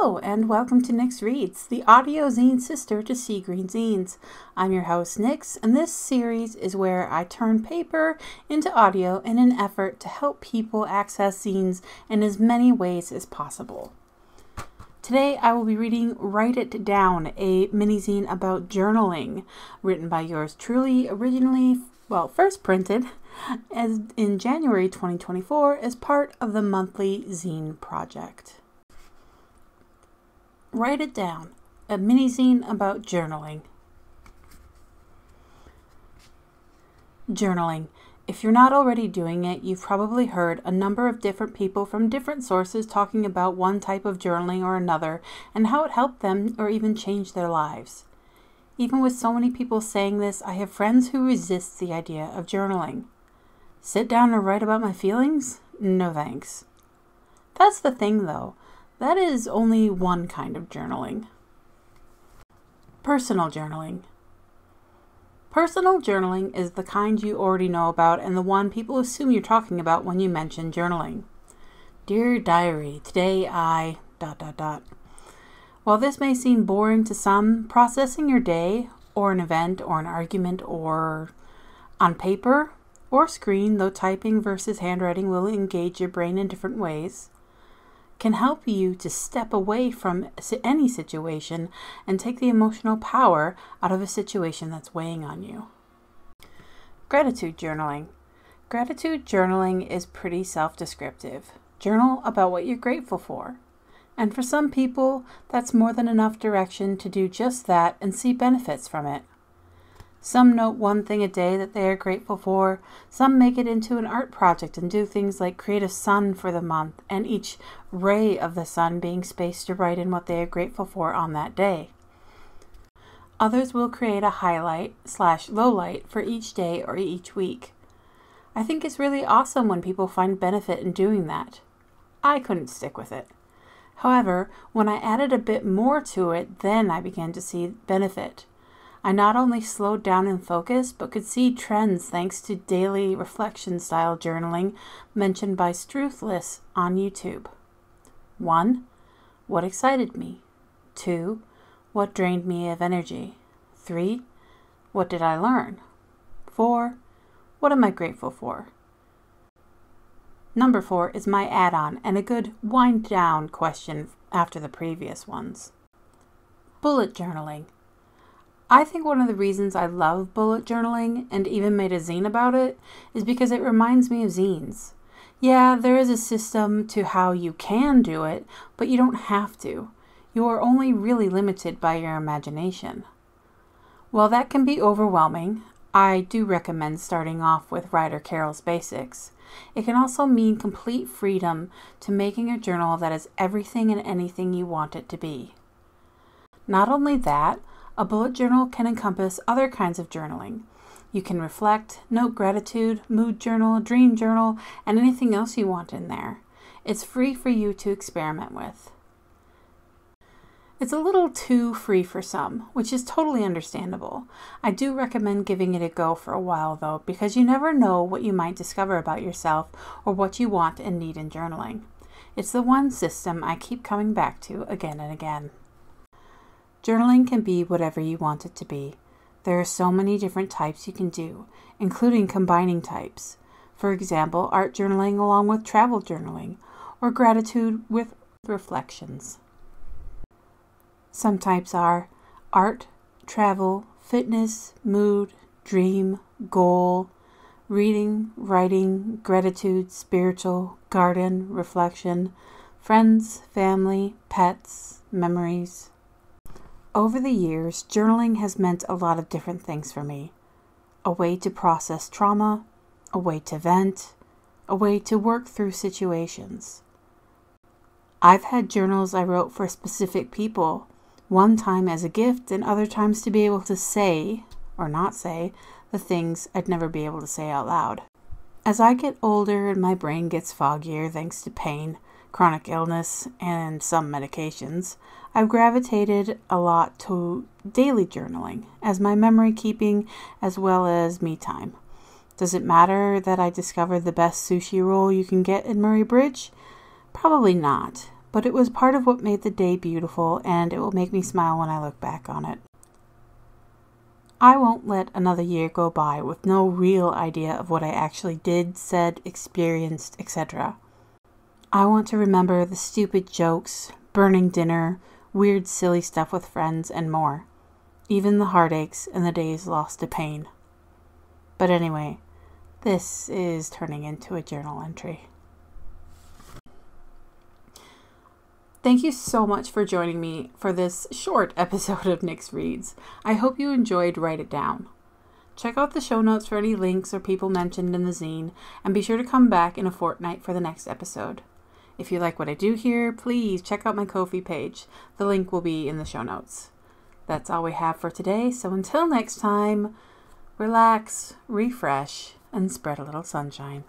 Hello, and welcome to Nyx Reads, the audio zine sister to Sea Green Zines. I'm your host, Nyx, and this series is where I turn paper into audio in an effort to help people access zines in as many ways as possible. Today I will be reading Write It Down, a mini zine about journaling, written by yours truly, originally, well, first printed as in January 2024 as part of the monthly zine project. Write It Down, a mini zine about journaling. Journaling. If you're not already doing it, you've probably heard a number of different people from different sources talking about one type of journaling or another and how it helped them or even changed their lives. Even with so many people saying this, I have friends who resist the idea of journaling. Sit down and write about my feelings? No thanks. That's the thing though. That is only one kind of journaling. Personal journaling. Personal journaling is the kind you already know about and the one people assume you're talking about when you mention journaling. Dear diary, today I dot dot dot. While this may seem boring to some, processing your day or an event or an argument or on paper or screen, though typing versus handwriting will engage your brain in different ways, can help you to step away from any situation and take the emotional power out of a situation that's weighing on you. Gratitude journaling. Gratitude journaling is pretty self descriptive. Journal about what you're grateful for. And for some people, that's more than enough direction to do just that and see benefits from it. Some note one thing a day that they are grateful for. Some make it into an art project and do things like create a sun for the month, and each ray of the sun being spaced to write in what they are grateful for on that day. Others will create a highlight slash lowlight for each day or each week. I think it's really awesome when people find benefit in doing that. I couldn't stick with it. However, when I added a bit more to it, then I began to see benefit. I not only slowed down and focused, but could see trends thanks to daily reflection style journaling mentioned by Struthless on YouTube. 1. What excited me? 2. What drained me of energy? 3. What did I learn? 4. What am I grateful for? Number 4 is my add on and a good wind down question after the previous ones. Bullet journaling. I think one of the reasons I love bullet journaling and even made a zine about it is because it reminds me of zines. Yeah, there is a system to how you can do it, but you don't have to. You are only really limited by your imagination. While that can be overwhelming, I do recommend starting off with Ryder Carroll's Basics. It can also mean complete freedom to making a journal that is everything and anything you want it to be. Not only that, a bullet journal can encompass other kinds of journaling. You can reflect, note gratitude, mood journal, dream journal, and anything else you want in there. It's free for you to experiment with. It's a little too free for some, which is totally understandable. I do recommend giving it a go for a while though, because you never know what you might discover about yourself or what you want and need in journaling. It's the one system I keep coming back to again and again. Journaling can be whatever you want it to be. There are so many different types you can do, including combining types. For example, art journaling along with travel journaling, or gratitude with reflections. Some types are art, travel, fitness, mood, dream, goal, reading, writing, gratitude, spiritual, garden, reflection, friends, family, pets, memories, over the years, journaling has meant a lot of different things for me a way to process trauma, a way to vent, a way to work through situations. I've had journals I wrote for specific people, one time as a gift, and other times to be able to say, or not say, the things I'd never be able to say out loud. As I get older and my brain gets foggier thanks to pain, chronic illness, and some medications, I've gravitated a lot to daily journaling as my memory keeping as well as me time. Does it matter that I discovered the best sushi roll you can get in Murray Bridge? Probably not, but it was part of what made the day beautiful, and it will make me smile when I look back on it. I won't let another year go by with no real idea of what I actually did, said, experienced, etc. I want to remember the stupid jokes, burning dinner, weird, silly stuff with friends, and more. Even the heartaches and the days lost to pain. But anyway, this is turning into a journal entry. Thank you so much for joining me for this short episode of Nyx Reads. I hope you enjoyed Write It Down. Check out the show notes for any links or people mentioned in the zine, and be sure to come back in a fortnight for the next episode. If you like what I do here, please check out my Ko-fi page. The link will be in the show notes. That's all we have for today, so until next time, relax, refresh, and spread a little sunshine.